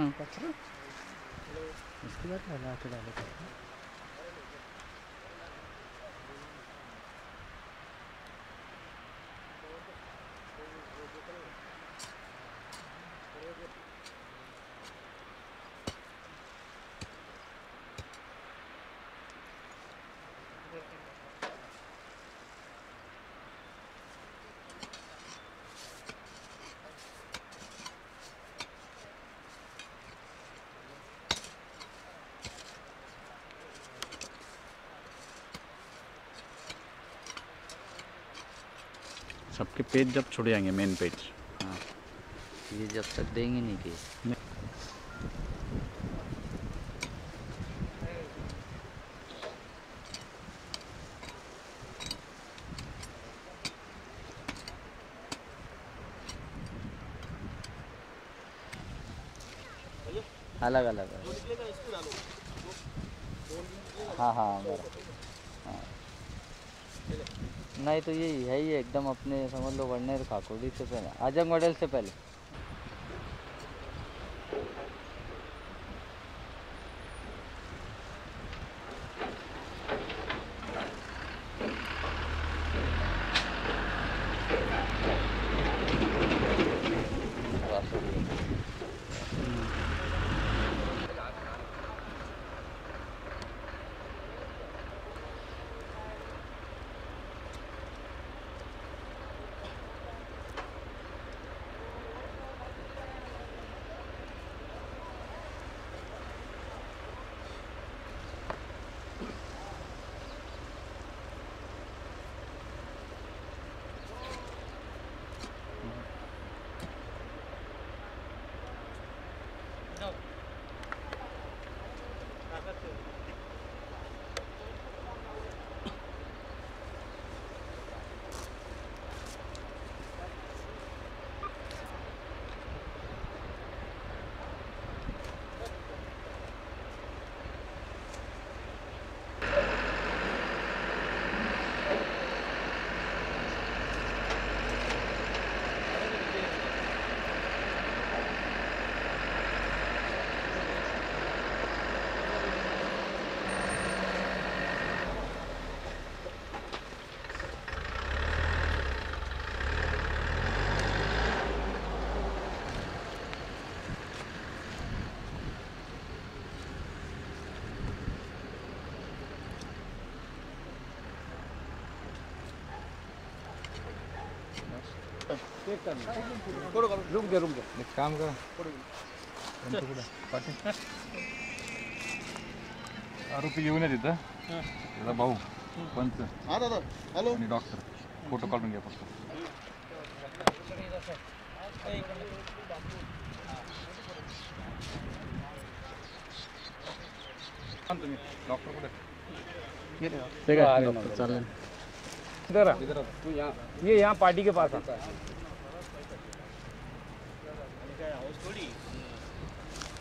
Hmm. इसके बाद सबके पेज जब छुड़ जाएँगे मेन पेज हाँ। ये जब तक देंगे नहीं पेज अलग अलग। हाँ हाँ नहीं तो यही है ही, एकदम अपने समझ लो वर्णेर ठाकुर से पहले आज़म मॉडल से पहले। रुक दे रुक दे काम करो आरोपी येऊन येत तिथं त्याचा भाऊ पंच हा दादा हॅलो आणि डॉक्टर फ़ोटो काढून घ्या फक्त डॉक्टर कुठे चालेल इधर ये यहाँ पार्टी के पास आता है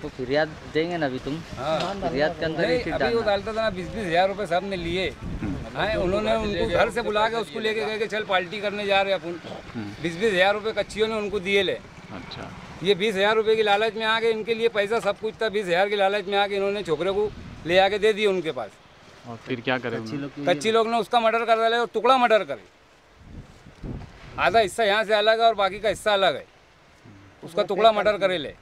फिरियाद देंगे ना अभी तुम। हाँ। फिरियाद के अंदर नहीं अभी वो डालता था ना बीस बीस हज़ार रुपये सबने लिए हैं उन्होंने उनको घर से बुला के उसको लेके गए कि चल पार्टी करने जा रहे हैं अपन। बीस बीस हज़ार रुपये कच्चियों ने उनको दिए ले। अच्छा। ये बीस हज़ार रुपये की लालच में आके इनके लिए पैसा सब कुछ था बीस हज़ार की लालच में आके इन्होंने छोकरे को ले आके दे दिए उनके पास। और फिर क्या करें कच्ची लोग ने उसका मर्डर कर डाले और टुकड़ा मर्डर करे। आधा हिस्सा यहाँ से अलग है और बाकी का हिस्सा अलग है। उसका टुकड़ा मर्डर करे ले।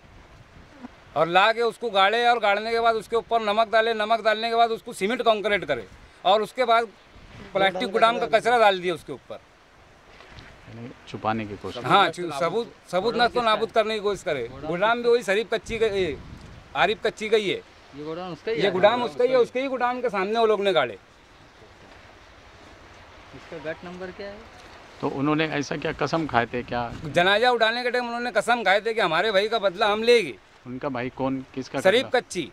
और ला के उसको गाड़े और गाड़ने के बाद उसके ऊपर नमक डाले नमक डालने के बाद उसको सीमेंट कंक्रीट करे और उसके बाद प्लास्टिक गोदाम का कचरा डाल दिया उसके ऊपर। छुपाने की कोशिश। हाँ सबूत सबूत न तो नाबूद करने की कोशिश करे। गोदाम भी वही शरीफ कच्ची का ये, आरिफ कच्ची का ही है। ये ही है? गोदाम उसका ही है उसके ही गोदाम के सामने वो लोग ने गाड़े। इसका गट नंबर क्या है? तो उन्होंने ऐसा क्या कसम खाए थे क्या जनाजा उठाने के टाइम उन्होंने कसम खाए थे कि हमारे भाई का बदला हम लेंगे। उनका भाई कौन किसका शरीफ कच्ची।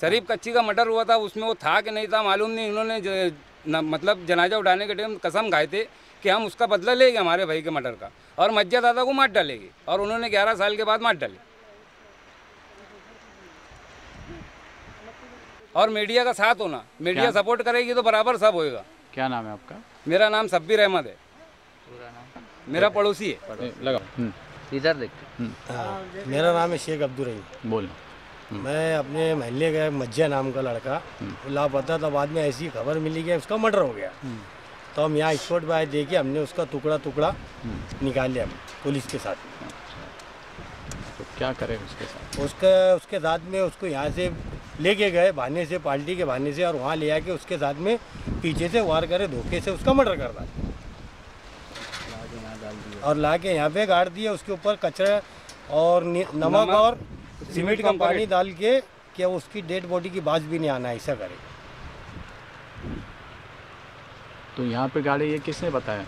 शरीफ कच्ची का मर्डर हुआ था उसमें वो था कि नहीं था मालूम नहीं उन्होंने ज- न, मतलब जनाजा उठाने के टाइम कसम खाए थे कि हम उसका बदला लेंगे हमारे भाई के मर्डर का और मज्जा दादा को मार डालेंगे और उन्होंने ग्यारह साल के बाद मार डाले। और मीडिया का साथ होना मीडिया सपोर्ट करेगी तो बराबर सब होएगा। क्या नाम है आपका? मेरा नाम सब्बीर अहमद है। पूरा नाम? मेरा पड़ोसी है। ए, लगाओ हम्म, इधर देखते हाँ, मेरा नाम है शेख अब्दुल रहीम। बोलो। मैं अपने महल्ले का मज्जा नाम का लड़का। वो लापता था बाद में ऐसी खबर मिली कि उसका मर्डर हो गया। तो हम यहाँ स्पॉट पे आए देखे हमने उसका टुकड़ा टुकड़ा निकाल लिया पुलिस के साथ। तो क्या करें उसके साथ? उसका उसके साथ में उसको यहाँ से लेके गए बहाने से पार्टी के बहाने से और वहाँ ले आके उसके साथ में पीछे से वार करे धोखे से उसका मर्डर कर डाला और ला के यहाँ पे गाड़ दिए उसके ऊपर कचरा और नमक और सीमेंट का पानी डाल के क्या उसकी डेड बॉडी की बाज भी नहीं आना ऐसा करे। तो यहाँ पे गाड़ी ये किसने बताया?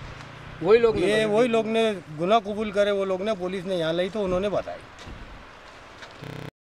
वही लोग ये वही लोग ने गुना कबूल करे वो लोग ने पुलिस ने यहाँ लाई तो उन्होंने बताया